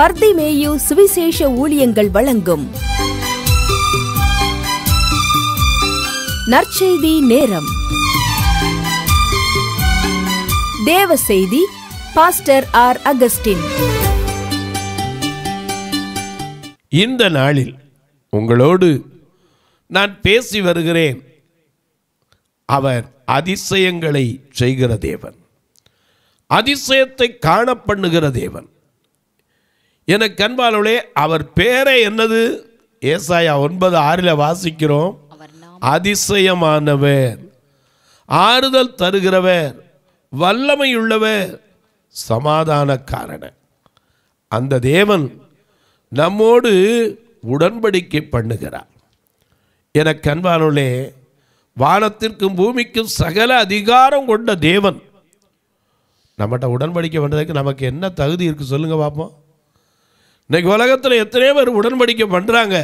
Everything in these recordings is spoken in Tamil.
பர்திமேயு சுவிசேஷ ஊழியங்கள் வழங்கும். நற்செய்தி நேரம். தேவ செய்தி பாஸ்டர் ஆர் அகஸ்டின். இந்த நாளில் உங்களோடு நான் பேசி வருகிறேன். அவர் அதிசயங்களை செய்கிற தேவன். அதிசயத்தை காண பண்ணுகிற தேவன். எனக்கு அன்பாளர்களே அவர் பேரை என்னது? ஏசாயா ஒன்பது ஆறில் வாசிக்கிறோம். அதிசயமானவர் ஆறுதல் தருகிறவர் வல்லமையுள்ளவர் சமாதானக்காரனர். அந்த தேவன் நம்மோடு உடன்படிக்கை பண்ணுகிறார். எனக்கு அன்பானோலே வானத்திற்கும் பூமிக்கும் சகல அதிகாரம் கொண்ட தேவன். நம்மகிட்ட உடன்படிக்கை பண்ணுறதுக்கு நமக்கு என்ன தகுதி இருக்குது சொல்லுங்க பார்ப்போம் இன்னைக்கு உலகத்தில் எத்தனையோ பேர் உடன்படிக்கை பண்ணுறாங்க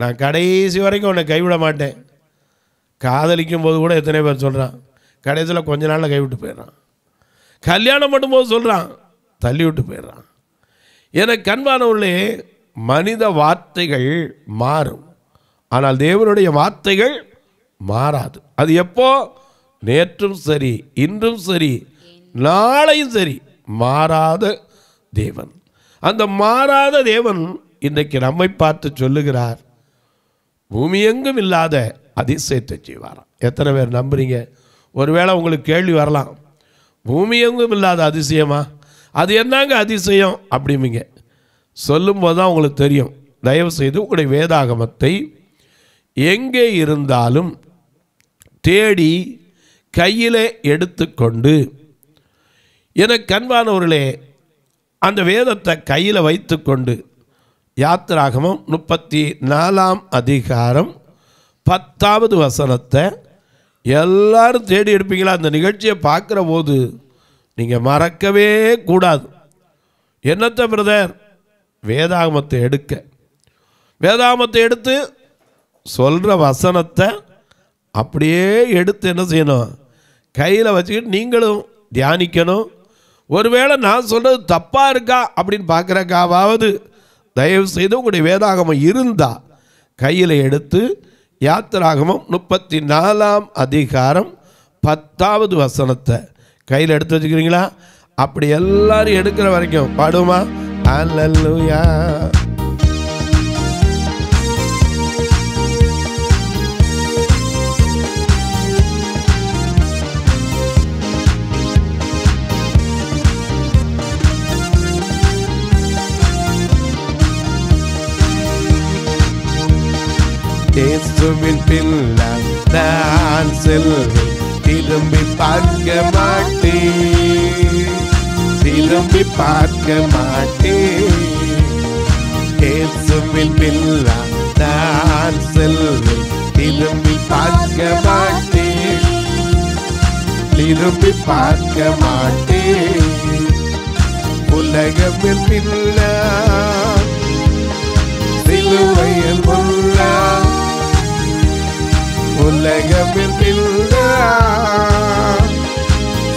நான் கடைசி வரைக்கும் உன்னை கைவிட மாட்டேன். காதலிக்கும் போது கூட எத்தனை பேர் சொல்கிறான் கடைசியில் கொஞ்ச நாளில் கைவிட்டு போயிடுறான். கல்யாணம் பண்ணும்போது சொல்கிறான் தள்ளி விட்டு போயிடுறான். எனக்கு கண்பானவர்களே மனித வார்த்தைகள் மாறும். ஆனால் தேவனுடைய வார்த்தைகள் மாறாது. அது எப்போ? நேற்றும் சரி இன்றும் சரி நாளையும் சரி மாறாத தேவன். அந்த மாறாத தேவன் இன்றைக்கு நம்மை பார்த்து சொல்லுகிறார் பூமி எங்கும் இல்லாத அதிசயத்தை செய்வாராம். எத்தனை பேர் நம்புறீங்க? ஒருவேளை உங்களுக்கு கேள்வி வரலாம். பூமி எங்கும் இல்லாத அதிசயமா? அது என்னங்க அதிசயம்? அப்படிம்பீங்க. சொல்லும்போது தான் உங்களுக்கு தெரியும். தயவு செய்து உங்களுடைய வேதாகமத்தை எங்கே இருந்தாலும் தேடி கையிலே எடுத்துக்கொண்டு எனக்கு கண்பானவர்களே அந்த வேதத்தை கையில் வைத்துக்கொண்டு யாத்திராகமம் முப்பத்தி நாலாம் அதிகாரம் பத்தாவது வசனத்தை எல்லாரும் தேடி எடுப்பீங்களா? அந்த நிகழ்ச்சியை பார்க்குற போது நீங்கள் மறக்கவே கூடாது. என்னத்த பிரதர்? வேதாகமத்தை எடுக்க. வேதாகமத்தை எடுத்து சொல்கிற வசனத்தை அப்படியே எடுத்து என்ன செய்யணும்? கையில் வச்சுக்கிட்டு நீங்களும் தியானிக்கணும். ஒருவேளை நான் சொல்கிறது தப்பாக இருக்கா அப்படின்னு பார்க்குறக்காவது தயவு செய்து உங்களுடைய வேதாகமம் இருந்தால் கையில் எடுத்து யாத்திராகமம் முப்பத்தி நாலாம் அதிகாரம் பத்தாவது வசனத்தை கையில் எடுத்து வச்சுக்கிறீங்களா? அப்படி எல்லாரும் எடுக்கிற வரைக்கும் பாடுமா அல்லேலூயா இயேசுவின் பிள்ளை நான் செல்வேன். திரும்பி பார்க்க மாட்டேன். திரும்பி பார்க்க மாட்டேன். இயேசுவின் பிள்ளை நான் செல்வேன். திரும்பி பார்க்க மாட்டேன். திரும்பி பார்க்க மாட்டேன். உலகமில் பிள்ளை சிலுவையில் உள்ள உலகமில் பிள்ள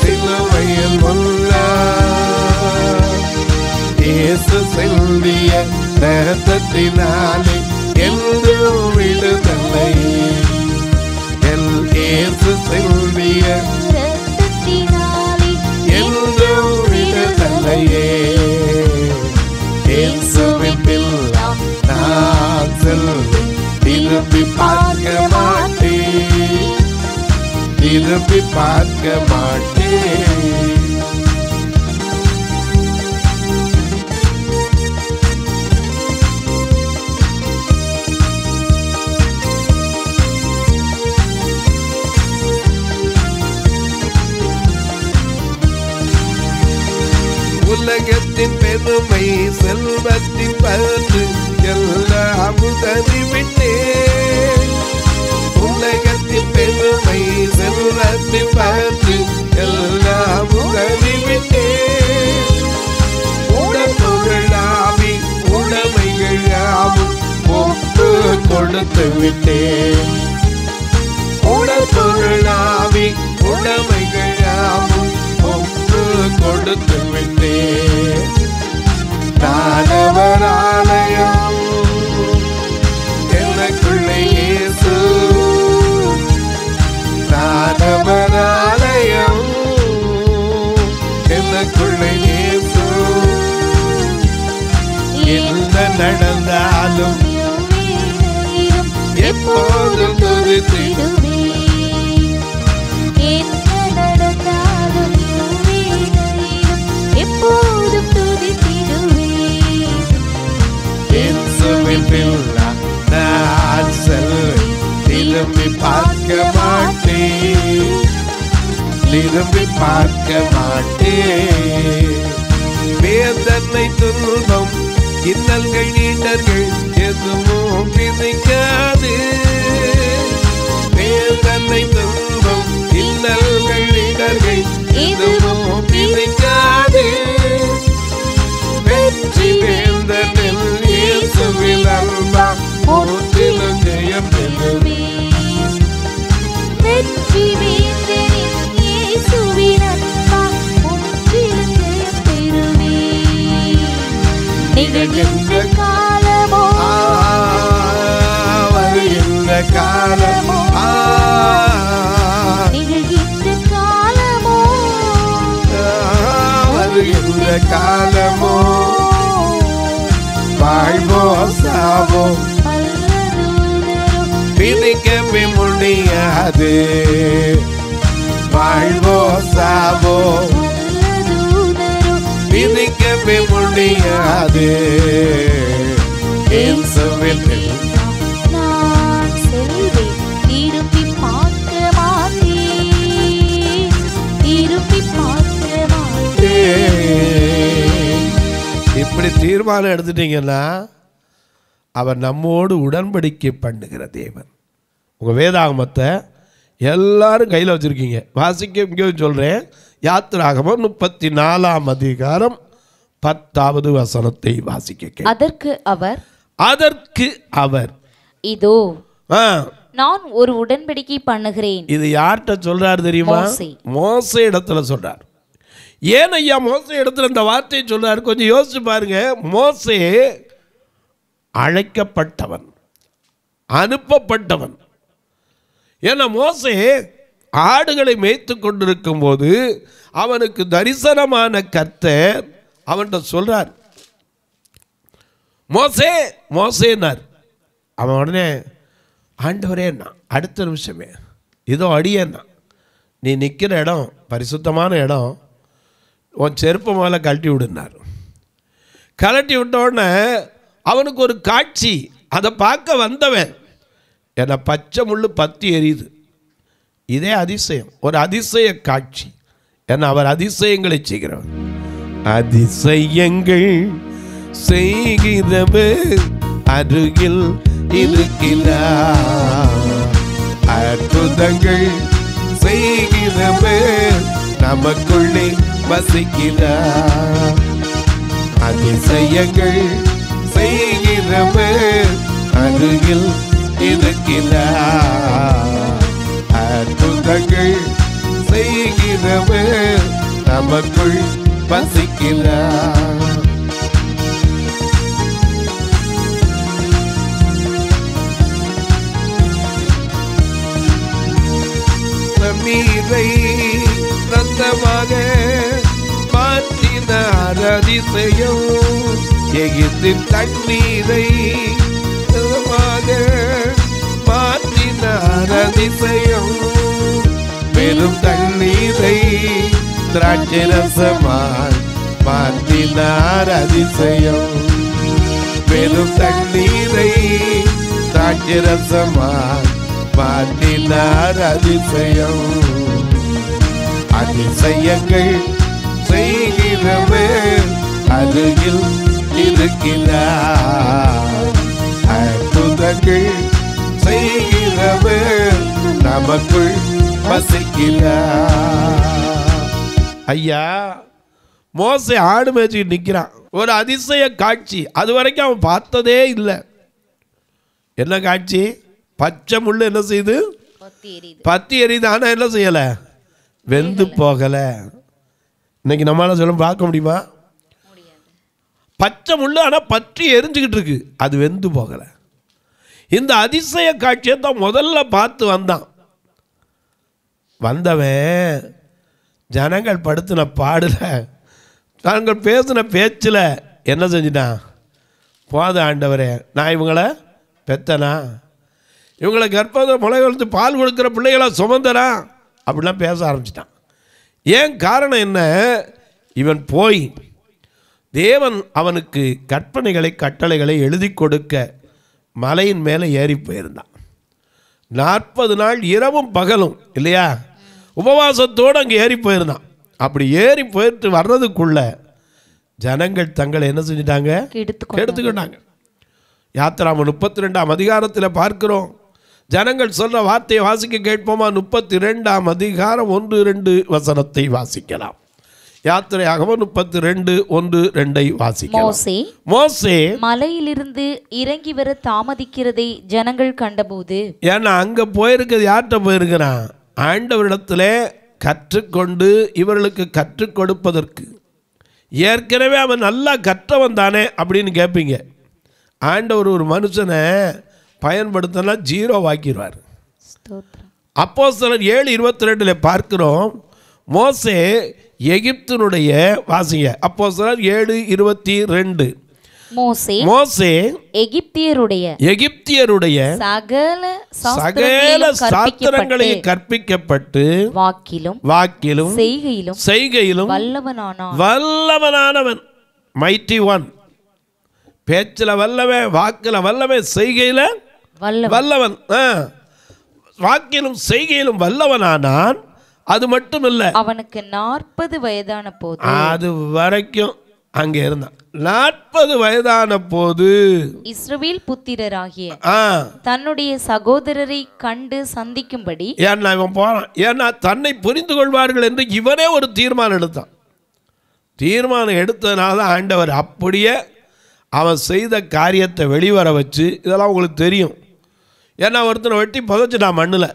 சிலுவையில் உள்ள இயேசு செல்லிய ரத்தத்தினாலே என்றும் விடுதலை. எல் இயேசு செல்லிய என்றும் விடுதலையே. இயேசுவின் பிள்ளை நான் செல்வேன். திரும்பி பார்க்க மாட்டேன் திரும்பி பார்க்க மாட்டேன். உலகத்தின் பெருமை செல்வத்தின் பருந்து எல்லாம் உதவி விட்டேன் பெருமை செல்வத்தை பற்றி எல்லாம் உதவிவிட்டே உடம்புகளாவி உடமைகள் யாவும் ஒப்பு கொடுத்து விட்டேன். உடம்புகளாவி உடமைகள் கொடுத்து விட்டேன். தானவராலயம் என்ன நடந்தாலும் எப்போதும் துதித்திடுவேன் திரும்பி பார்க்க மாட்டேன். திரும்பி பார்க்க மாட்டேன். வேதனை துன்பம் இன்னல்கள் இடர்கள் எதுவும் விதைக்காது வேதனை துன்பம் இன்னல்கள் இடர்கள் எதுவும் விதைக்காது வெற்றி வேந்தனில் இயேசுவில் அன்பா முற்றிலும் ஜெயம் பெறுவேன் வெற்றி வேந்தனின் நிகழ்கின்ற காலமோ? வருகின்ற காலமோ? வருகின்ற காலமோ? வாழ்வோ சாவோ பிடிக்கவே முடியாது. வாழ்வோ சாவோ பிடிக்கவே முடியாது இயேசுவில் நான் செல்வேன் திருப்பி பார்க்க மாட்டேன். திருப்பி பார்க்க மாட்டேன். இப்படி தீர்மானம் எடுத்துட்டீங்கன்னா அவர் நம்மோடு உடன்படிக்கை பண்ணுகிற தேவன். உங்கள் வேதாகமத்தை எல்லாரும் கையில் வச்சுருக்கீங்க. வாசிக்க இங்கே சொல்கிறேன் யாத்திராகமம் முப்பத்தி நாலாம் அதிகாரம் பத்தாவது வசனத்தை வாசிக்க. அதற்கு அவர் அதற்கு அவர். இதோ நான் ஒரு உடன்படிக்கை பண்ணுகிறேன். இது யார்கிட்ட சொல்றாரு தெரியுமா. மோச. இடத்துல சொல்றார். ஏன் ஐயா மோச இடத்துல இந்த வார்த்தையை சொல்றாரு? கொஞ்சம் யோசிச்சு பாருங்க. மோசே அழைக்கப்பட்டவன் அனுப்பப்பட்டவன். ஏன்னா மோசே ஆடுகளை மேய்த்து கொண்டிருக்கும் போது அவனுக்கு தரிசனமான கர்த்தர் அவன்கிட்ட சொல்கிறார் மோசே மோசேனார் அவன் உடனே ஆண்டவரேன்னா அடுத்த நிமிஷமே. இதோ அடியேன்னா நீ நிற்கிற இடம் பரிசுத்தமான இடம் உன் செருப்பு மேலே கழட்டி விடுனார் கழட்டி விட்ட உடனே அவனுக்கு ஒரு காட்சி. அதை பார்க்க வந்தவன். என்னை பச்சை முள்ளு பத்தி எரியுது. இதே அதிசயம். ஒரு அதிசய காட்சி. ஏன்னா அவர் அதிசயங்களை செய்கிறவர். அதிசயங்கள் செய்கிறவர் அருகில் இருக்கிறார். அற்புதங்கள் செய்கிறவர் நமக்குள்ளே வசிக்கிறார். அதிசயங்கள் செய்கிறவர் அருகில் இருக்கிறார். அற்புதங்கள் செய்கிறவர் நமக்குள் வசிக்கிறார் நீரை ரத்தமாக மாற்றினார் அதிசயம் எகிப்தின் தண்ணீரை ரத்தமாக மாற்றினார் அதிசயம் வெறும் தண்ணீரை திராட்சை ரசமாய் மாற்றினார் அதிசயம். வெறும் தண்ணீரை திராட்சை ரசமாய் மாற்றினார் அதிசயம். அதிசயங்கள் செய்கிறவே அருகில் இருக்கிறார். அற்புதங்கள் செய்கிறவர் நமக்குள் வசிக்கிறார். ஐயா மோசே ஆடு மேய்ச்சிட்டு நிற்கிறான் ஒரு அதிசய காட்சி. அது வரைக்கும் அவன் பார்த்ததே இல்லை. என்ன காட்சி? பச்சை முள்ளு என்ன செய்யுது பத்தி எரியுது. ஆனால் என்ன செய்யலை? வெந்து போகலை. இன்னைக்கு நம்மளால சொல்ல பார்க்க முடியுமா? பச்சை முள்ளு ஆனால் பற்றி எரிஞ்சுக்கிட்டு இருக்கு. அது வெந்து போகலை. இந்த அதிசய காட்சியை தான் முதல்ல பார்த்து வந்தான். வந்தவன் ஜனங்கள் படுத்தின பாடில் தாங்கள் பேசின பேச்சில் என்ன செஞ்சிட்டான் போத ஆண்டவரே நான் இவங்களை பெத்தனா? இவங்களை கர்ப்பத்தை முளைகளுக்கு பால் கொடுக்குற பிள்ளைகளை சுமந்தனா? அப்படிலாம் பேச ஆரம்பிச்சிட்டான். ஏன் காரணம் என்ன? இவன் போய் தேவன் அவனுக்கு கற்பனைகளை கட்டளைகளை எழுதி கொடுக்க மலையின் மேலே ஏறி போயிருந்தான். நாற்பது நாள் இரவும் பகலும் இல்லையா? உபவாசத்தோடு அங்கே ஏறி போயிருந்தான். அப்படி ஏறி போயிட்டு வர்றதுக்குள்ள ஜனங்கள் தங்களை என்ன செஞ்சிட்டாங்க? கெடுத்து கெடுத்துக்கிட்டாங்க யாத்திராம முப்பத்தி ரெண்டாம் அதிகாரத்தில் பார்க்கிறோம். ஜனங்கள் சொல்ற வார்த்தையை வாசிக்க கேட்போமா? முப்பத்தி ரெண்டாம் அதிகாரம் ஒன்று ரெண்டு வசனத்தை வாசிக்கலாம். யாத்திரையாகவும் முப்பத்தி ரெண்டு ஒன்று ரெண்டை வாசிக்கலாம். மோசே மலையிலிருந்து இறங்கி வர தாமதிக்கிறதை ஜனங்கள் கண்டபோது ஏன்னா அங்கே போயிருக்கிறது யார்கிட்ட போயிருக்கிறான்? ஆண்டவரிடத்துல கற்றுக்கொண்டு இவர்களுக்கு கற்றுக் கொடுப்பதற்கு. ஏற்கனவே அவன் நல்லா கற்றவன் தானே அப்படின்னு கேட்பீங்க ஆண்டவர் ஒரு மனுஷனை பயன்படுத்தினா ஜீரோ ஸ்தோத்திரம். அப்போ சிலர் ஏழு இருபத்தி ரெண்டில் பார்க்கிறோம் மோசே எகிப்தினுடைய வாசிங்க. அப்போ சிலர் ஏழு இருபத்தி ரெண்டு. மோசே மோசே எகிப்தியருடைய எகிப்தியருடைய சகல சாஸ்திரங்களையும் கற்பிக்கப்பட்டு வாக்கிலும் வாக்கிலும் செய்கையிலும் செய்கையிலும் வல்லவனானான். வல்லவனானவன். மைட்டி ஒன் பேச்சில் வல்லவன் வாக்கில் வல்லவன் செய்கையில் வல்லவன். வாக்கிலும் செய்கையிலும் வல்லவனானான். அது மட்டும் இல்லை அவனுக்கு நாற்பது வயதான போது அது வரைக்கும் அங்கே இருந்தான். நாற்பது வயதான போது இஸ்ரவேல் புத்திரராகிய தன்னுடைய சகோதரரை கண்டு சந்திக்கும்படி ஏன்னா இவன் போகிறான் ஏன்னா தன்னை புரிந்து கொள்வார்கள் என்று இவனே ஒரு தீர்மானம் எடுத்தான். தீர்மானம் எடுத்ததுனால தான் ஆண்டவர் அப்படியே அவன் செய்த காரியத்தை வெளிவர வச்சு இதெல்லாம் உங்களுக்கு தெரியும். ஏன்னா ஒருத்தனை வெட்டி புதைச்சிட்டான் மண்ணில்.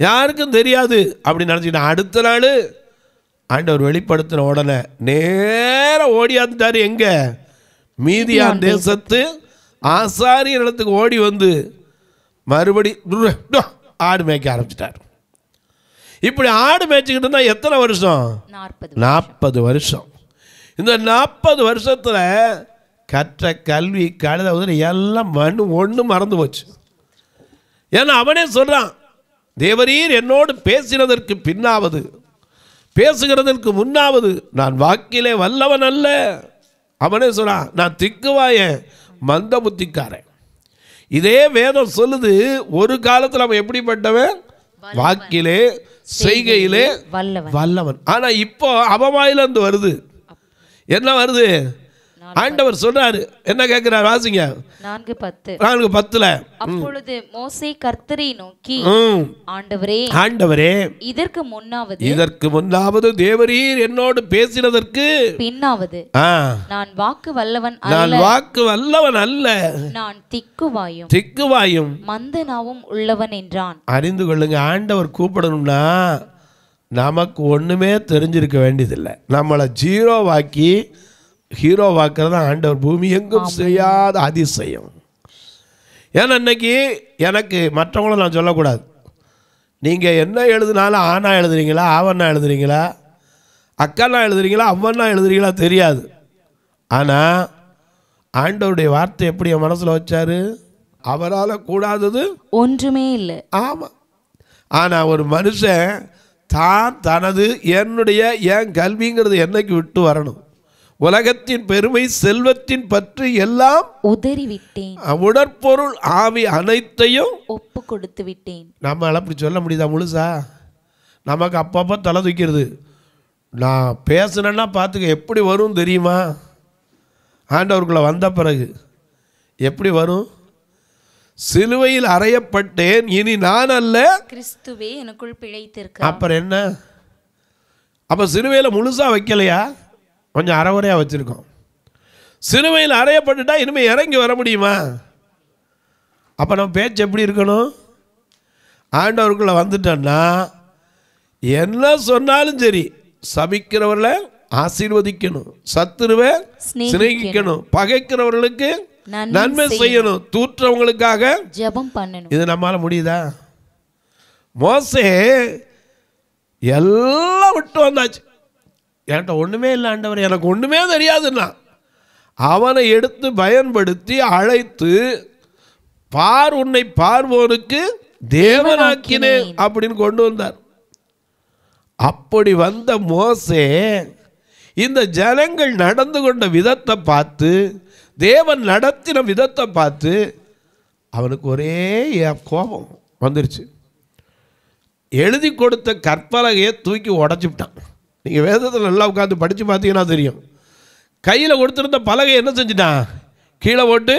யாருக்கும் தெரியாது. அப்படின்னு நினச்சிக்கிட்டான். அடுத்த நாள் ஆண்டவர் வெளிப்படுத்தின உடனே நேராக ஓடியாந்துட்டார் எங்கே? மீதியான் தேசத்து ஆசாரியர் இடத்துக்கு ஓடி வந்து மறுபடி ஆடு மேய்க்க ஆரம்பிச்சிட்டார். இப்படி ஆடு மேய்ச்சிக்கிட்டு இருந்தா எத்தனை வருஷம்? நாற்பது நாற்பது வருஷம். இந்த நாற்பது வருஷத்தில் கற்ற கல்வி கழுத உதவி எல்லாம் மண் ஒன்று மறந்து போச்சு. ஏன்னா அவனே சொல்கிறான் தேவரீர் என்னோடு பேசினதற்கு பின்னாவது பேசுகிறதற்கு முன்னாவது நான் வாக்கிலே வல்லவன் அல்ல. அவனே சொல்றான் நான் திக்குவாயன் மந்த புத்திக்காரன் இதே வேதம் சொல்லுது ஒரு காலத்தில் அவன் எப்படிப்பட்டவன்? வாக்கிலே செய்கையிலே வல்லவன். வல்லவன். ஆனா இப்போ அவமாயிலிருந்து வருது. என்ன வருது? ஆண்டவர் சொல்றாரு. என்ன கேட்கிறார் வாசிங்க. நான்கு பத்து. நான்கு பத்துல. அப்பொழுது மோசே கர்த்தரை நோக்கி ஆண்டவரே ஆண்டவரே இதற்கு முன்னாவது இதற்கு முன்னாவது தேவரீர் என்னோடு பேசினதற்கு பின்னாவது நான் வாக்கு வல்லவன் நான் வாக்கு வல்லவன் அல்ல. நான் திக்குவாயும் திக்குவாயும். மந்தனாவும் உள்ளவன் என்றான். அறிந்து கொள்ளுங்க ஆண்டவர் கூப்பிடணும்னா நமக்கு ஒன்றுமே தெரிஞ்சிருக்க வேண்டியதில்லை. நம்மளை ஜீரோவாக்கி ஹீரோவாக்குறது ஆண்டவர் பூமி எங்கும் செய்யாத அதிசயம். ஏன்னா இன்னைக்கு எனக்கு மற்றவங்கள நான் சொல்லக்கூடாது. நீங்கள் என்ன எழுதுனாலும் ஆனா எழுதுறீங்களா ஆவண்ணா எழுதுறீங்களா அக்கண்ணா எழுதுறீங்களா அவ்வண்ணா எழுதுறீங்களா தெரியாது. ஆனால் ஆண்டவருடைய வார்த்தை எப்படி என் மனசில் வச்சாரு? அவரால் கூடாதது ஒன்றுமே இல்லை. ஆமாம் ஆனால் ஒரு மனுஷன் தான் தனது என்னுடைய என் கல்விங்கிறது என்னைக்கு விட்டு வரணும். உலகத்தின் பெருமை செல்வத்தின் பற்று எல்லாம் உதறி விட்டேன் உடற்பொருள் ஆவி அனைத்தையும் ஒப்பு கொடுத்து விட்டேன் நம்மளால் அப்படி சொல்ல முடியுதா முழுசா? நமக்கு அப்பப்போ தலை தூக்கிறது. நான் பேசுனேன்னா பார்த்துக்க எப்படி வரும் தெரியுமா? ஆண்டவருக்குள்ளே வந்த பிறகு எப்படி வரும்? சிலுவையில் அறையப்பட்டேன் இனி நான் அல்ல. கிறிஸ்துவே எனக்குள் பிழைத்திருக்க அப்புறம் என்ன? அப்போ சிலுவையில் முழுசாக வைக்கலையா? கொஞ்சம் அறகுறையாக வச்சுருக்கோம். சிலுவையில் அறையப்பட்டுட்டா இனிமேல் இறங்கி வர முடியுமா? அப்போ நம்ம பேச்சு எப்படி இருக்கணும்? ஆண்டவருக்குள்ளே வந்துட்டோன்னா என்ன சொன்னாலும் சரி சபிக்கிறவர்களை ஆசீர்வதிக்கணும் சத்துருவை சிநேகிக்கணும். பகைக்கிறவர்களுக்கு நன்மை நன்மை செய்யணும். தூற்றவங்களுக்காக ஜெபம் பண்ணணும். இது நம்மால முடியுதா? மோசே எல்லாம் விட்டு வந்தாச்சு. என்கிட்ட ஒன்றுமே இல்லை ஆண்டவர் எனக்கு ஒன்றுமே தெரியாதுன்னா. அவனை எடுத்து பயன்படுத்தி அழைத்து பார் உன்னை பார்வோனுக்கு தேவனாக்கினேன் அப்படின்னு கொண்டு வந்தார். அப்படி வந்த மோசே இந்த ஜனங்கள் நடந்து கொண்ட விதத்தை பார்த்து தேவன் நடத்தின விதத்தை பார்த்து அவனுக்கு ஒரே கோபம் வந்துருச்சு. எழுதி கொடுத்த கற்பலகையை தூக்கி உடச்சிவிட்டான் நீங்கள் வேதத்தில் நல்லா உட்காந்து படித்து பார்த்தீங்கன்னா தெரியும். கையில் கொடுத்துருந்த பலகை என்ன செஞ்சிட்டான் கீழே போட்டு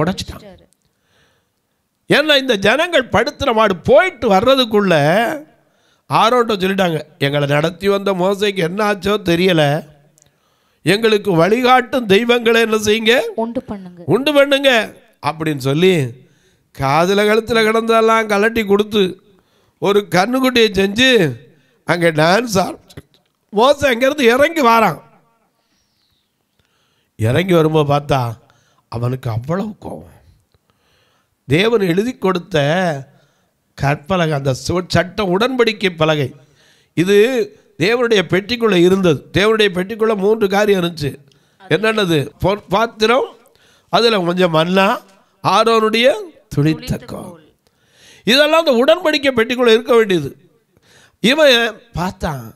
உடைச்சிட்டான். ஏன்னா இந்த ஜனங்கள் படுத்துற மாடு போயிட்டு வர்றதுக்குள்ள ஆரோட்ட சொல்லிட்டாங்க எங்களை நடத்தி வந்த மோசைக்கு என்ன ஆச்சோ தெரியலை. எங்களுக்கு வழிகாட்டும் தெய்வங்களை என்ன செய்யுங்க? உண்டு பண்ணுங்க. உண்டு பண்ணுங்க. அப்படின்னு சொல்லி காதில் கழுத்தில் கிடந்தெல்லாம் கலட்டி கொடுத்து ஒரு கண்ணுக்குட்டியை செஞ்சு அங்கே டான்ஸ் மோசம் அங்கேருந்து இறங்கி வாரான். இறங்கி வரும்போது பார்த்தா அவனுக்கு அவ்வளவு கோபம். தேவன் எழுதி கொடுத்த கற்பலகை அந்த சு- சட்ட உடன்படிக்கை பலகை. இது தேவனுடைய பெட்டிக்குள்ளே இருந்தது. தேவனுடைய பெட்டிக்குள்ளே மூன்று காரியம் இருந்துச்சு. என்னென்னது? பாத்திரம் அதில் கொஞ்சம் மண்ணா ஆரோனுடைய துளித்த இதெல்லாம் அந்த உடன்படிக்கை பெட்டிக்குள்ளே இருக்க வேண்டியது. இவன் பார்த்தான்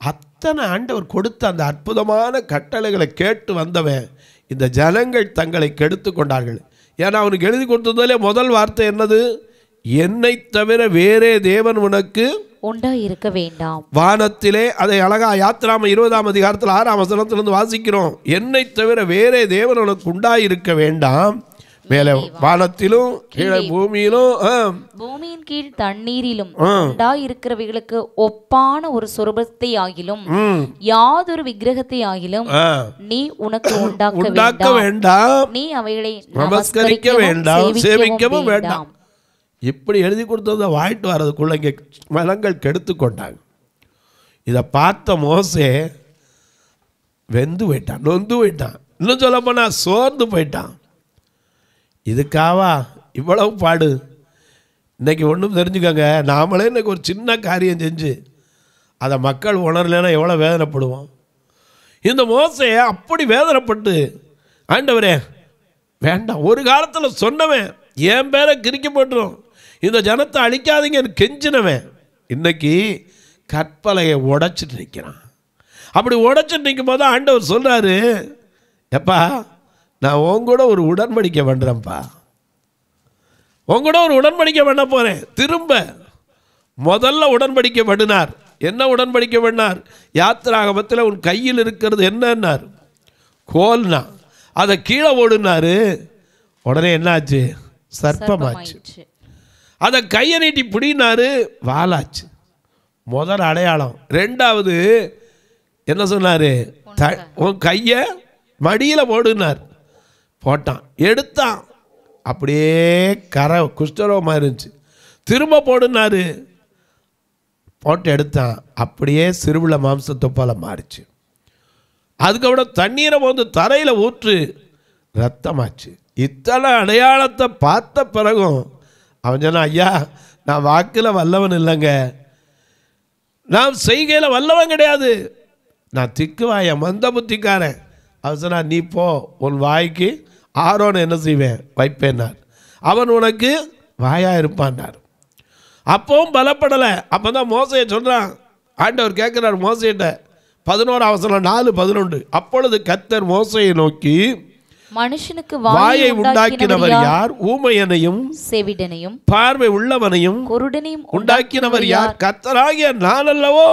அத்தனை ஆண்டவர் கொடுத்த அந்த அற்புதமான கட்டளைகளை கேட்டு வந்தவன் இந்த ஜனங்கள் தங்களை கெடுத்து கொண்டார்கள். ஏன்னா அவனுக்கு எழுதி கொடுத்ததிலே முதல் வார்த்தை என்னது? என்னை தவிர வேறே தேவன் உனக்கு உண்டா இருக்க வேண்டாம். வானத்திலே அதை அழகா யாத்திராம இருபதாம் அதிகாரத்தில் ஆறாம் வசனத்திலிருந்து வாசிக்கிறோம். என்னை தவிர வேறே தேவன் உனக்கு உண்டாயிருக்க வேண்டாம். மேலே வானத்திலும் கீழே பூமியிலும் பூமியின் கீழ் தண்ணீரிலும் இருக்கிறவைகளுக்கு ஒப்பான ஒரு சொருபத்தை ஆகிலும் யாதொரு விக்கிரகத்தை ஆகிலும். நீ உனக்கு உண்டாக்க வேண்டாம். நீ அவைகளை நமஸ்கரிக்க வேண்டாம். சேவிக்கவும் வேண்டாம். இப்படி எழுதி கொடுத்ததை வாங்கிட்டு வர்றதுக்குள்ள இங்கே மலங்கள் கெடுத்து கொண்டாங்க. இதை பார்த்த மோசே வெந்து போயிட்டான் நொந்து போயிட்டான். இன்னும் சொல்ல போனால் சோர்ந்து போயிட்டான். இதுக்காவா? இவ்வளவு பாடு. இன்றைக்கி ஒன்றும் தெரிஞ்சுக்கோங்க. நாமளே இன்றைக்கி ஒரு சின்ன காரியம் செஞ்சு அதை மக்கள் உணரலைன்னா எவ்வளோ வேதனைப்படுவோம். இந்த மோசையை அப்படி வேதனைப்பட்டு ஆண்டவரே வேண்டாம். ஒரு காலத்தில் சொன்னவன் என் பேரை கிரிக்க போட்டுரும். இந்த ஜனத்தை அழிக்காதீங்கன்னு கெஞ்சினவன். இன்னைக்கு கற்பலையை உடைச்சிட்டு நிற்கிறான் அப்படி உடைச்சிட்டு நிற்கும் போது ஆண்டவர் சொல்கிறாரு எப்பா நான் உன் கூட ஒரு உடன்படிக்கை பண்ணுறேன்ப்பா உன் கூட ஒரு உடன்படிக்கை பண்ண போகிறேன் திரும்ப முதல்ல உடன்படிக்கை பண்ணினார். என்ன உடன்படிக்கை பண்ணார்? யாத்திராகமத்தில் உன் கையில் இருக்கிறது என்னன்னார்? கோல்னா. அதை கீழே ஓடுனாரு உடனே என்னாச்சு? சர்ப்பமாச்சு. அதை கையை நீட்டி பிடினாரு வாலாச்சு. முதல் அடையாளம். ரெண்டாவது என்ன சொன்னார்? த உன் கையை மடியில் போடுனார். போட்டான். எடுத்தான். அப்படியே கரை குஷ்டரோகமாக இருந்துச்சு. திரும்ப போடுனாரு. போட்டு எடுத்தான். அப்படியே சிறுவிழ மாம்சத்தை போல மாறிச்சு. அதுக்கப்புறம் தண்ணீரை வந்து தரையில் ஊற்று ரத்தமாச்சு. இத்தனை அடையாளத்தை பார்த்த பிறகும் அவன் சொன்னான் ஐயா நான் வாக்கில் வல்லவன் இல்லைங்க. நான் செய்கையில் வல்லவன் கிடையாது. நான் திக்குவாயன் மந்த புத்திக்காரன். அவன் சொன்னா நீ போ உன் வாய்க்கு ஆரோனை என்ன செய்வேன்? வைப்பேன்னார் அவன் உனக்கு வாயா இருப்பான்னார் அப்பவும் பலப்படலை. அப்போ தான் மோசையை சொல்கிறான் ஆண்டவர் கேட்குறார் மோசையிட்ட பதினோரு அவசரம் நாலு பதினொன்று. அப்பொழுது கத்தர் மோசையை நோக்கி மனுஷனுக்கு வாயை உண்டாக்கினவர் யார்? ஊமையனையும் செவிடனையும் பார்வை உள்ளவனையும் குருடனையும் உண்டாக்கினவர் யார்? கத்தராகிய நான் அல்லவோ?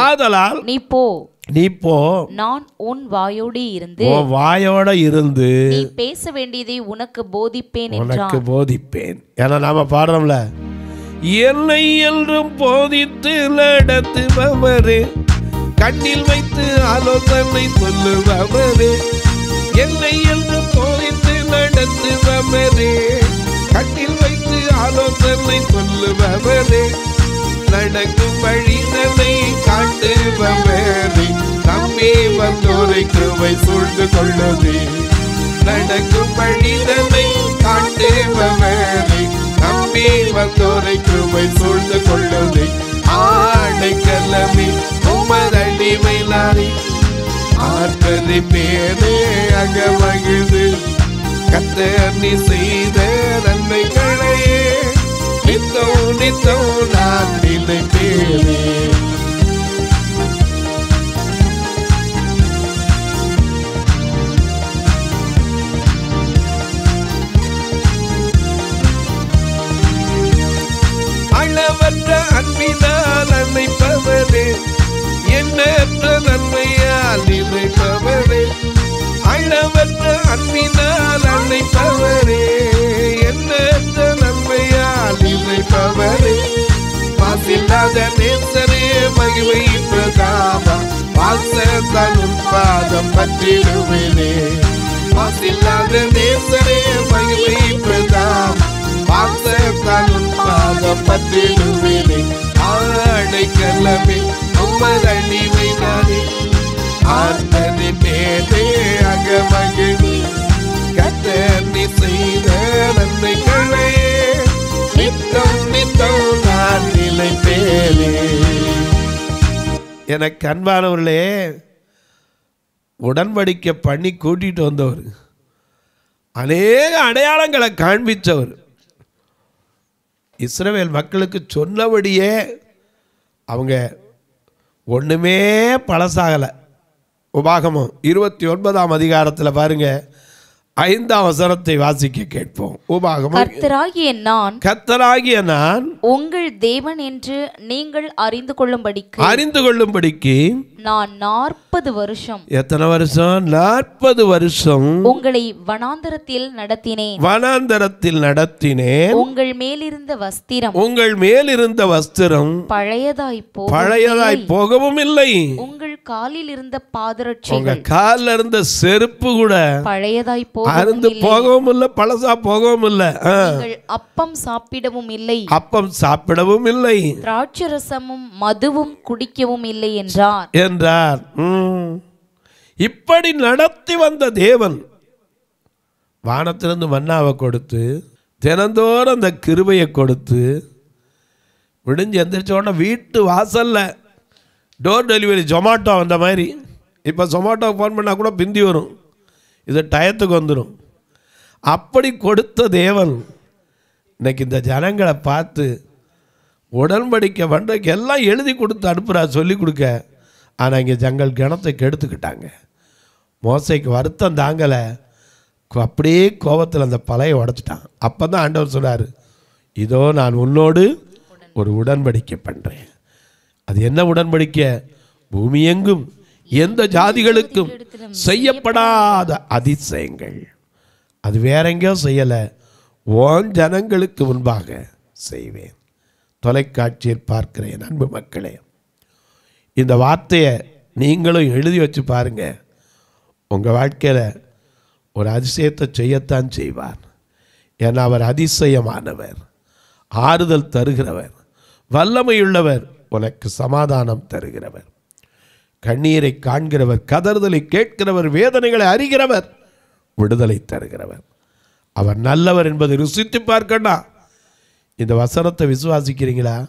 ஆதலால் நீ போ. நீ போ. நான் உன் வாயோடே இருந்து வாயோட இருந்து நீ பேச வேண்டியதை உனக்கு போதிப்பேன் உனக்கு போதிப்பேன். ஏன்னா நாம பாடுறோம்ல. என்னை என்றும் போதித்து நடத்துபவரே. கண்ணில் வைத்து ஆலோசனை சொல்லுபவரே. என்னை என்று போதித்து நடத்துபவரே. கண்ணில் வைத்து ஆலோசனை சொல்லுபவரே. நடக்கும் வழிதனை காட்டுபவரே. நம்பி வந்தோரை கிருவை சூழ்ந்து கொள்ளுதே. நடக்கும் வழிதனை காட்டுபவரே. நம்பி வந்தோரை கிருவை சூழ்ந்து கொள்ளுதே. ஆடை கல்லமை உமதடிமை மயிலாரி ஆர்ப்பரிப்பேனே பேரே அகமகிழ்ந்து. கத்தர் நீ செய்த நன்மைகளையே. நித்தம் நித்தம் நான் நினைப்பேனே அளவற்ற அன்பினால் அன்னைப்பவரே எண்ணற்ற நன்மையால் நினைப்பவரே அளவற்ற அன்பினால் அன்னைப்பவரே எண்ணற்ற நன்மையால் நினைப்பவரே மாசில்லாத நேசரே மகிமை பிரதாபா வாசத்தான் உன் பாதம் பற்றிடுவேனே. மாசில்லாத நேசரே மகிமை பிரதாபா வாசத்தான் உன் பாதம் பற்றிடுவேனே. ஆடை கல்லமே உம்மதழிவை நானே. ஆண்டனி மேலே அக மகிழ்வு கத்தர் நீ செய்த நன்மைகளே. நித்தம் நான் நிலைப்பேனே. எனக்கு அன்பானவர்களே உடன்படிக்கை பண்ணி கூட்டிட்டு வந்தவர். அநேக அடையாளங்களை காண்பித்தவர். இஸ்ரவேல் மக்களுக்கு சொன்னபடியே அவங்க ஒன்றுமே பழசாகலை. உபாகமம் இருபத்தி ஒன்பதாம் அதிகாரத்தில் பாருங்கள் ஐந்தாம் வசனத்தை வாசிக்க கேட்போம். உபாகமம் கர்த்தராகிய நான் கத்தராகிய நான் உங்கள் தேவன் என்று நீங்கள் அறிந்து கொள்ளும்படிக்கு அறிந்து கொள்ளும்படிக்கு நான் நாற்பது வருஷம் எத்தனை வருஷம்? நாற்பது வருஷம். உங்களை வனாந்தரத்தில் நடத்தினேன். வனாந்தரத்தில் நடத்தினேன். உங்கள் மேலிருந்த வஸ்திரம் உங்கள் மேலிருந்த வஸ்திரம் பழையதாய் போ பழையதாய் போகவும் இல்லை உங்கள் காலில் இருந்த உங்க பாதரட்சைகள் கால்ல இருந்த செருப்பு கூட பழையதாய் அருந்து போகவும் இல்லை பழசா போகவும் இல்லை அப்பம் சாப்பிடவும் இல்லை அப்பம் சாப்பிடவும் இல்லை திராட்சரசமும் மதுவும் குடிக்கவும் இல்லை என்றார். என்றார். இப்படி நடத்தி வந்த தேவன் வானத்திலிருந்து மன்னாவை கொடுத்து தினந்தோறும் அந்த கிருபையை கொடுத்து விடிஞ்சு எந்திரிச்ச உடனே வீட்டு வாசல்ல டோர் டெலிவரி ஜொமாட்டோ வந்த மாதிரி இப்போ ஜொமாட்டோ ஃபோன் பண்ணால் கூட பிந்தி வரும். இது டயத்துக்கு வந்துடும் அப்படி கொடுத்த தேவன் இன்னைக்கு இந்த ஜனங்களை பார்த்து உடன்படிக்கை பண்ணுறதுக்கு எல்லாம் எழுதி கொடுத்து அனுப்புகிறா சொல்லி கொடுக்க. ஆனால் இங்கே ஜங்கள் கிணத்தை கெடுத்துக்கிட்டாங்க. மோசைக்கு வருத்தம் தாங்கலை. அப்படியே கோபத்தில் அந்த பழைய உடைச்சிட்டான். அப்போ தான் ஆண்டவர் சொன்னார் இதோ நான் உன்னோடு ஒரு உடன்படிக்கை பண்ணுறேன் அது என்ன உடன்படிக்கை? பூமி எங்கும் எந்த ஜாதிகளுக்கும் செய்யப்படாத அதிசயங்கள். அது வேற எங்கேயோ செய்யலை. ஓன் ஜனங்களுக்கு முன்பாக செய்வேன். தொலைக்காட்சியில் பார்க்கிற என் அன்பு மக்களே. இந்த வார்த்தையை நீங்களும் எழுதி வச்சு பாருங்க. உங்கள் வாழ்க்கையில் ஒரு அதிசயத்தை செய்யத்தான் செய்வார். ஏன்னா அவர் அதிசயமானவர். ஆறுதல் தருகிறவர். வல்லமையுள்ளவர். உனக்கு சமாதானம் தருகிறவர். கண்ணீரை காண்கிறவர் கதறுதலை கேட்கிறவர் வேதனைகளை அறிகிறவர் விடுதலை தருகிறவர். அவர் நல்லவர் என்பதை ருசித்து பார்க்கண்டா. இந்த வசனத்தை விசுவாசிக்கிறீங்களா?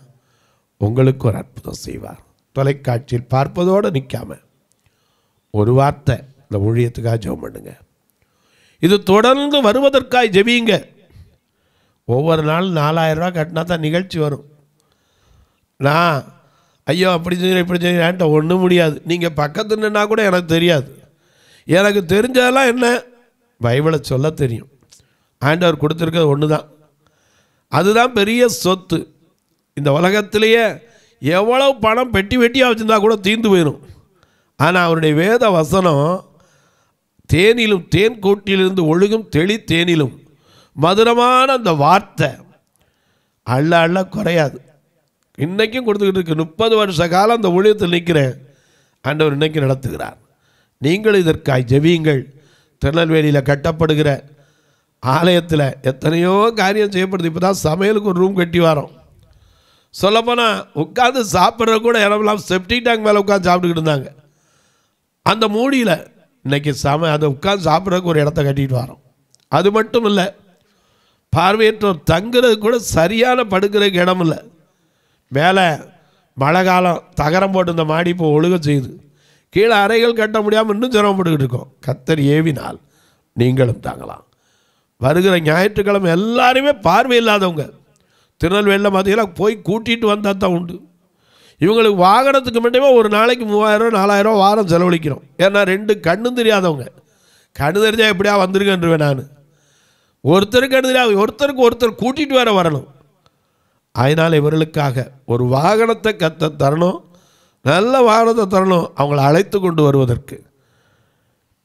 உங்களுக்கு ஒரு அற்புதம் செய்வார். தொலைக்காட்சியில் பார்ப்பதோடு நிற்காம ஒரு வார்த்தை இந்த ஊழியத்துக்காக ஜெபம் பண்ணுங்க. இது தொடர்ந்து வருவதற்காய் ஜெபியுங்க. ஒவ்வொரு நாளும் நாலாயிரம் ரூபா கட்டினா தான் நிகழ்ச்சி வரும். நான் ஐயோ அப்படி செய்ய இப்படி செய்யன்ட்ட ஒன்றும் முடியாது. நீங்கள் பக்கத்து நின்னா கூட எனக்கு தெரியாது. எனக்கு தெரிஞ்சதெல்லாம் என்ன? பைபிளை சொல்ல தெரியும். ஆண்டவர் கொடுத்துருக்கிறது ஒன்று தான் அதுதான் பெரிய சொத்து. இந்த உலகத்திலேயே எவ்வளவு பணம் பெட்டி வெட்டியாக வச்சுருந்தா கூட தீர்ந்து போயிடும் ஆனால் அவருடைய வேத வசனம் தேனிலும் தேன் கூட்டிலிருந்து ஒழுகும் தெளி தேனிலும். மதுரமான அந்த வார்த்தை அள்ள அள்ள குறையாது. இன்றைக்கும் கொடுத்துக்கிட்டு இருக்கு. முப்பது வருஷ காலம் அந்த ஊழியத்தில் நிற்கிறேன். ஆண்டவர் இன்றைக்கு நடத்துகிறார். நீங்கள் இதற்காய் ஜெவியுங்கள் திருநெல்வேலியில் கட்டப்படுகிற ஆலயத்தில் எத்தனையோ காரியம் செய்யப்படுது. இப்போ தான் சமையலுக்கு ஒரு ரூம் கட்டி வரோம். சொல்லப்போனால் உட்காந்து சாப்பிட்ற கூட இடமெல்லாம் செப்டிக் டேங்க் மேலே உட்காந்து சாப்பிட்டுக்கிட்டு இருந்தாங்க. அந்த மூடியில் இன்றைக்கி சம அதை உட்காந்து சாப்பிட்றதுக்கு ஒரு இடத்த கட்டிட்டு வரோம். அது மட்டும் இல்லை பார்வையற்றோர் தங்குறது கூட சரியான படுக்கிறதுக்கு இடம் இல்லை மேலே மழை காலம் தகரம் போட்டு இந்த மாடி இப்போ ஒழுக செய்யுது. கீழே அறைகள் கட்ட முடியாமல் இன்னும் சிரமப்பட்டுக்கிட்டு இருக்கோம். கத்தர் ஏவினால் நீங்களும் தாங்கலாம். வருகிற ஞாயிற்றுக்கிழமை எல்லாருமே பார்வை இல்லாதவங்க. திருநெல்வேலியில் பார்த்தீங்கன்னா போய் கூட்டிகிட்டு வந்தால் தான் உண்டு. இவங்களுக்கு வாகனத்துக்கு மட்டுமே ஒரு நாளைக்கு மூவாயிரம் நாலாயிரம் வாரம் செலவழிக்கிறோம். ஏன்னா ரெண்டு கண்ணும் தெரியாதவங்க. கண்ணு தெரிஞ்சால் எப்படியா வந்திருக்கேன்ருவேன் நான். ஒருத்தருக்கு கண்ணு தெரியாது ஒருத்தருக்கு ஒருத்தர் கூட்டிகிட்டு வேற வரணும். அதனால் இவர்களுக்காக ஒரு வாகனத்தை கத்த தரணும் நல்ல வாகனத்தை தரணும் அவங்கள அழைத்து கொண்டு வருவதற்கு.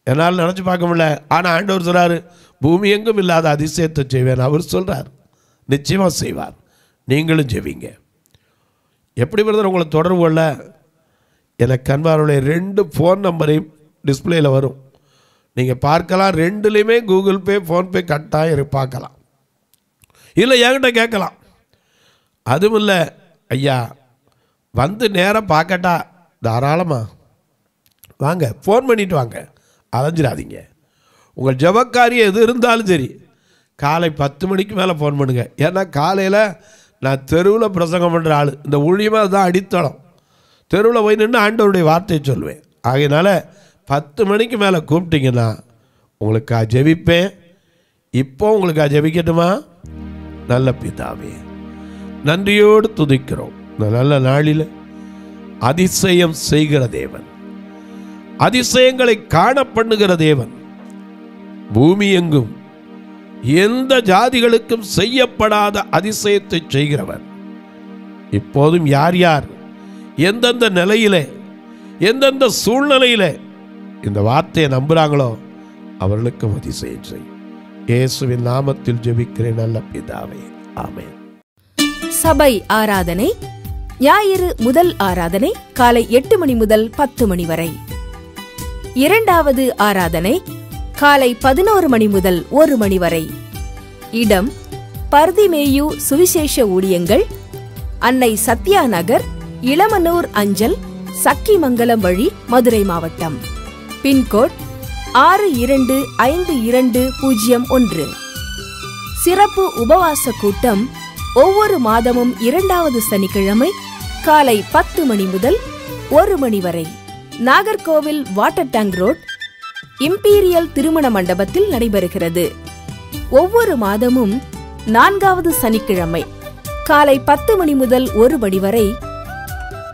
என்னால் நினச்சி பார்க்க முடியல. ஆனால் ஆண்டவர் சொல்கிறார் பூமி எங்கும் இல்லாத அதிசயத்தை செய்வேன். அவர் சொல்கிறார் நிச்சயமாக செய்வார். நீங்களும் செய்வீங்க எப்படி பிரதர் உங்களை தொடர்பு கொள்ள? எனக்கு கண்பாருடைய ரெண்டு ஃபோன் நம்பரையும் டிஸ்பிளேயில் வரும். நீங்கள் பார்க்கலாம் ரெண்டுலேயுமே கூகுள் பே ஃபோன்பே கட்டாயம் பார்க்கலாம் இல்லை என்கிட்ட கேட்கலாம். அதுவும் இல்லை. ஐயா வந்து நேரம் பார்க்கட்டா தாராளமாக வாங்க ஃபோன் பண்ணிட்டு வாங்க. அலைஞ்சிடாதீங்க. உங்கள் ஜபக்காரியம் எது இருந்தாலும் சரி. காலை பத்து மணிக்கு மேலே ஃபோன் பண்ணுங்கள் ஏன்னா காலையில் நான் தெருவில் பிரசங்கம் பண்ணுற ஆள். இந்த ஊழியமாக தான் அடித்தளம். தெருவில் போய் நின்று ஆண்டவருடைய வார்த்தையை சொல்லுவேன். ஆகையினால பத்து மணிக்கு மேலே கூப்பிட்டிங்கன்னா உங்களுக்கு ஜெபிப்பேன்? இப்போ உங்களுக்கு ஜெபிக்கட்டுமா? நல்ல பிதாவே. நன்றியோடு துதிக்கிறோம். இந்த நல்ல நாளில் அதிசயம் செய்கிற தேவன். அதிசயங்களை காண பண்ணுகிற தேவன். பூமி எங்கும் எந்த ஜாதிகளுக்கும் செய்யப்படாத அதிசயத்தை செய்கிறவர். இப்போதும் யார் யார் எந்தெந்த நிலையிலே எந்தெந்த சூழ்நிலையிலே இந்த வார்த்தையை நம்புறாங்களோ அவர்களுக்கும் அதிசயம் செய் இயேசுவின் நாமத்தில் ஜெபிக்கிறேன் நல்ல பிதாவே. ஆமேன். சபை ஆராதனை ஞாயிறு முதல் ஆராதனை காலை எட்டு மணி முதல் பத்து மணி வரை. இரண்டாவது ஆராதனை காலை பதினோரு மணி முதல் ஒரு மணி வரை. இடம் பர்திமேயு சுவிசேஷ ஊழியங்கள் அன்னை சத்யா நகர் இளமனூர் அஞ்சல் சக்கிமங்கலம் வழி மதுரை மாவட்டம். பின்கோட் ஆறு இரண்டு ஐந்து இரண்டு பூஜ்ஜியம் ஒன்று. சிறப்பு உபவாச கூட்டம் ஒவ்வொரு மாதமும் இரண்டாவது சனிக்கிழமை காலை பத்து மணி முதல் ஒரு மணி வரை Nagercoil water tank road imperial திருமண மண்டபத்தில் நடைபெறுகிறது. ஒவ்வொரு மாதமும் நான்காவது சனிக்கிழமை காலை பத்து மணி முதல் ஒரு மணி வரை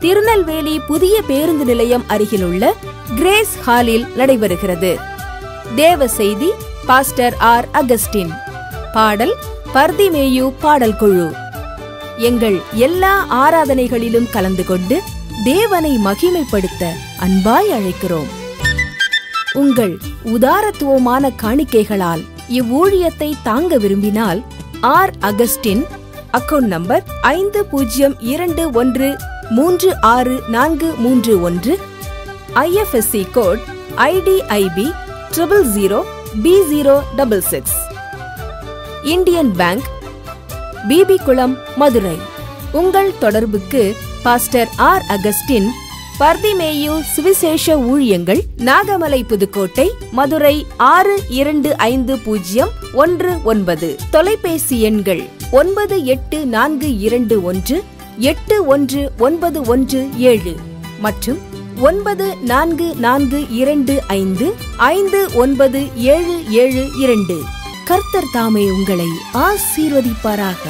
திருநெல்வேலி புதிய பேருந்து நிலையம் அருகிலுள்ள கிரேஸ் ஹாலில் நடைபெறுகிறது. தேவ செய்தி பாஸ்டர் ஆர். அகஸ்டின். பாடல் பர்திமேயு பாடல் குழு. எங்கள் எல்லா ஆராதனைகளிலும் கலந்து கொண்டு தேவனை மகிமைப்படுத்த அன்பாய் அழைக்கிறோம். உங்கள் உதாரத்துவமான காணிக்கைகளால் இவ்வூழியத்தை தாங்க விரும்பினால் ஆர் அகஸ்டின் அக்கவுண்ட் நம்பர் ஐந்து பூஜ்ஜியம் இரண்டு ஒன்று மூன்று ஆறு நான்கு மூன்று ஒன்று IFSC code IDIB triple zero B zero double six. Indian bank B B Kulam Madurai. உங்கள் தொடர்புக்கு பாஸ்டர் ஆர் அகஸ்டின் பர்திமேயு சுவிசேஷ ஊழியங்கள் நாகமலை புதுக்கோட்டை மதுரை ஆறு இரண்டு ஐந்து பூஜ்ஜியம் ஒன்று ஒன்பது. தொலைபேசி எண்கள் ஒன்பது எட்டு நான்கு இரண்டு ஒன்று எட்டு ஒன்று ஒன்பது ஒன்று ஏழு மற்றும் ஒன்பது நான்கு நான்கு இரண்டு ஐந்து ஐந்து ஒன்பது ஏழு ஏழு இரண்டு. கர்த்தர் தாமே உங்களை ஆசீர்வதிப்பாராக.